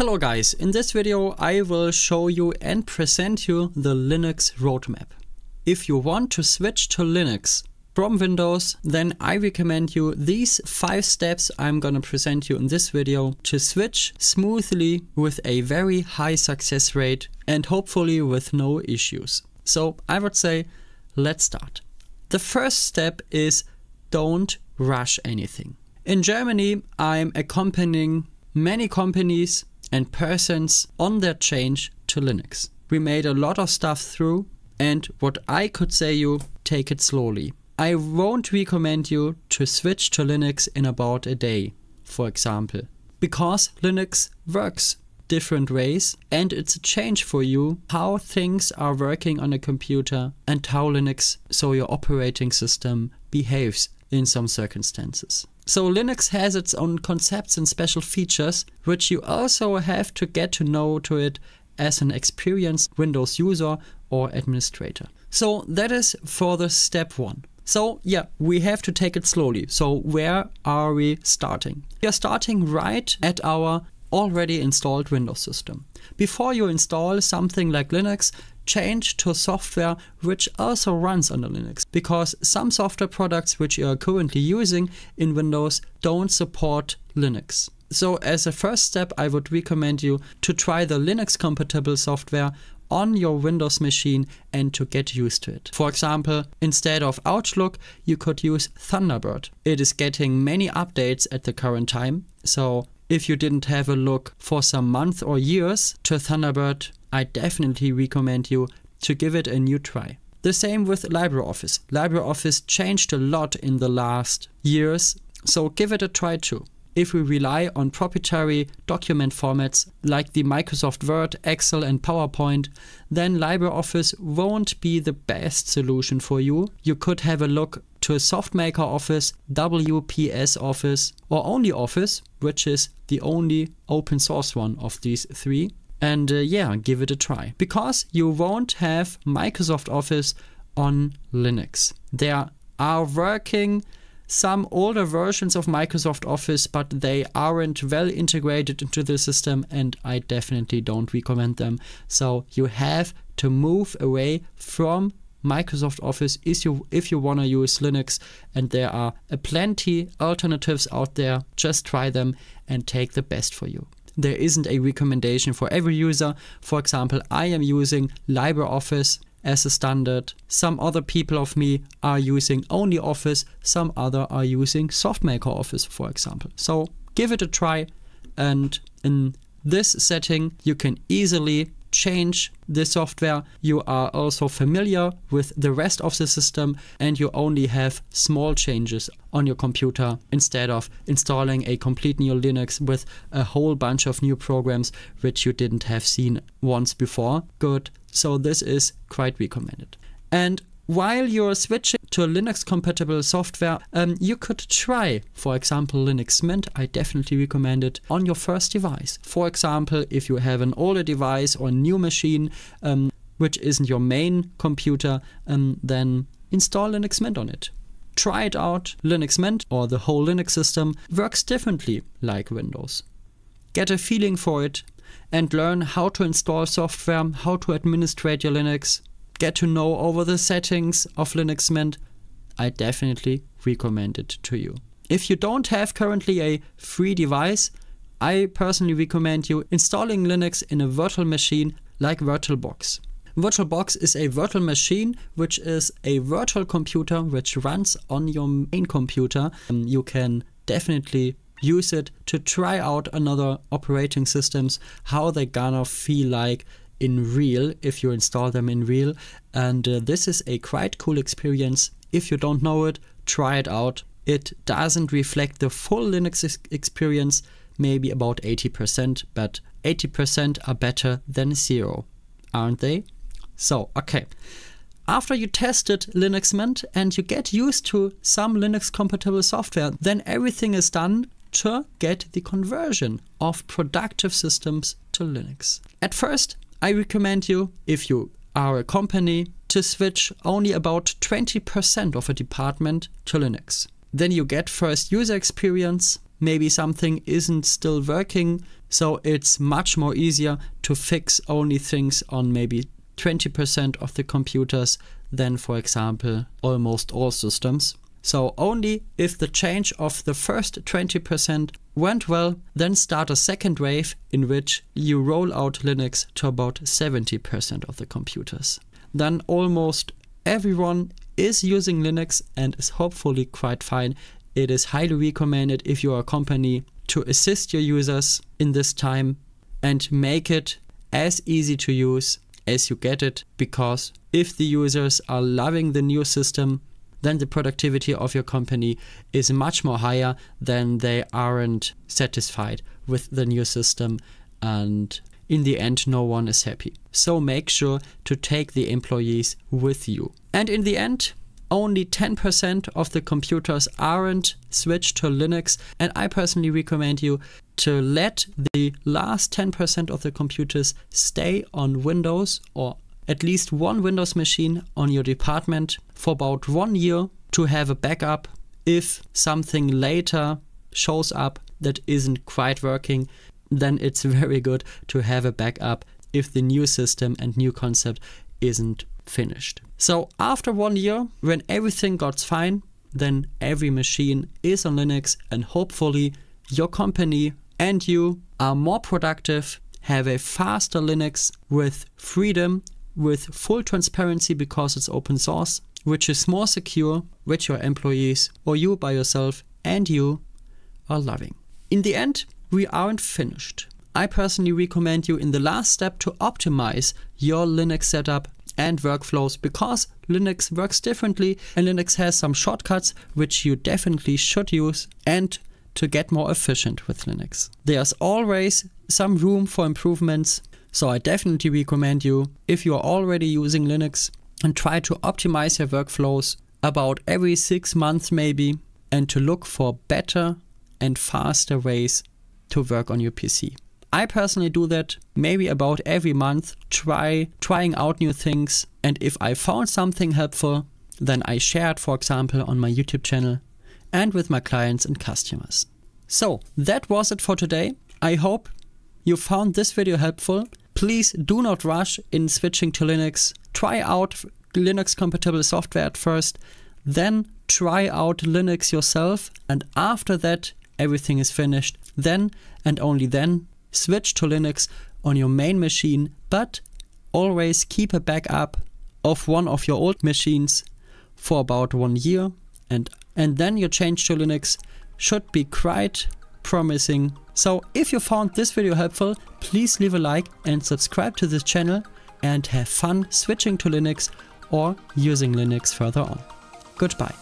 Hello guys, in this video I will show you and present you the Linux roadmap. If you want to switch to Linux from Windows, then I recommend you these 5 steps I'm gonna present you in this video to switch smoothly with a very high success rate and hopefully with no issues. So I would say let's start. The first step is don't rush anything. In Germany, I'm accompanying many companies and persons on their change to Linux. We made a lot of stuff through and what I could say you, take it slowly. I won't recommend you to switch to Linux in about a day, for example, because Linux works different ways and it's a change for you how things are working on a computer and how Linux, so your operating system, behaves in some circumstances. So Linux has its own concepts and special features, which you also have to get to know to it as an experienced Windows user or administrator. So that is for the step one. So yeah, we have to take it slowly. So where are we starting? We are starting right at our already installed Windows system. Before you install something like Linux, change to software which also runs on Linux because some software products which you are currently using in Windows don't support Linux. So as a first step, I would recommend you to try the Linux compatible software on your Windows machine and to get used to it. For example, instead of Outlook, you could use Thunderbird. It is getting many updates at the current time. So if you didn't have a look for some months or years to Thunderbird, I definitely recommend you to give it a new try. The same with LibreOffice. LibreOffice changed a lot in the last years, so give it a try too. If we rely on proprietary document formats like the Microsoft Word, Excel, and PowerPoint, then LibreOffice won't be the best solution for you. You could have a look to SoftMaker Office, WPS Office, or OnlyOffice, which is the only open source one of these three and uh, yeah, give it a try. Because you won't have Microsoft Office on Linux. There are working some older versions of Microsoft Office, but they aren't well integrated into the system, and I definitely don't recommend them. So you have to move away from Microsoft Office if you if you want to use Linux and there are plenty alternatives out there just try them and take the best for you there isn't a recommendation for every user. For example, I am using LibreOffice as a standard. Some other people of me are using OnlyOffice, some other are using SoftMaker Office, for example. So give it a try and in this setting you can easily change the software, you are also familiar with the rest of the system and you only have small changes on your computer instead of installing a complete new Linux with a whole bunch of new programs which you didn't have seen once before. Good. So this is quite recommended. And while you're switching to a Linux compatible software, um, you could try, for example, Linux Mint. I definitely recommend it on your first device. For example, if you have an older device or a new machine, um, which isn't your main computer, um, then install Linux Mint on it. Try it out. Linux Mint or the whole Linux system works differently like Windows. Get a feeling for it and learn how to install software, how to administrate your Linux, get to know over the settings of Linux Mint, I definitely recommend it to you. If you don't have currently a free device, I personally recommend you installing Linux in a virtual machine like VirtualBox. VirtualBox is a virtual machine which is a virtual computer which runs on your main computer. Um, you can definitely use it to try out another operating systems, how they gonna feel like in real if you install them in real. And uh, this is a quite cool experience. If you don't know it, try it out. It doesn't reflect the full Linux experience, maybe about 80%, but 80% are better than zero, aren't they? So, okay. After you tested Linux Mint and you get used to some Linux compatible software, then everything is done to get the conversion of productive systems to Linux. At first, I recommend you, if you are a company, to switch only about 20% of a department to Linux. Then you get first user experience, maybe something isn't still working So it's much more easier to fix only things on maybe 20% of the computers than, for example, almost all systems. So only if the change of the first 20% went well, then start a second wave in which you roll out Linux to about 70% of the computers. Then almost everyone is using Linux and is hopefully quite fine. It is highly recommended if you are a company to assist your users in this time and make it as easy to use as you get it because if the users are loving the new system then the productivity of your company is much more higher than they aren't satisfied with the new system and in the end no one is happy. So make sure to take the employees with you. And in the end, only 10% of the computers aren't switched to Linux and I personally recommend you to let the last 10% of the computers stay on Windows or at least one Windows machine on your department for about one year to have a backup if something later shows up that isn't quite working then it's very good to have a backup if the new system and new concept isn't finished. So after one year, when everything got fine, then every machine is on Linux and hopefully your company and you are more productive, have a faster Linux with freedom with full transparency because it's open source, which is more secure, which your employees or you by yourself and you are loving. In the end, we aren't finished. I personally recommend you in the last step to optimize your Linux setup and workflows because Linux works differently and Linux has some shortcuts which you definitely should use and to get more efficient with Linux. There's always some room for improvements so I definitely recommend you, if you are already using Linux, and try to optimize your workflows about every six months maybe, and to look for better and faster ways to work on your PC. I personally do that maybe about every month, try trying out new things, and if I found something helpful, then I share it, for example, on my YouTube channel and with my clients and customers. So that was it for today. I hope you found this video helpful Please do not rush in switching to Linux. Try out Linux compatible software at first, then try out Linux yourself, and after that, everything is finished. Then and only then, switch to Linux on your main machine, but always keep a backup of one of your old machines for about one year, and, and then your change to Linux should be quite promising. So if you found this video helpful, please leave a like and subscribe to this channel and have fun switching to Linux or using Linux further on. Goodbye.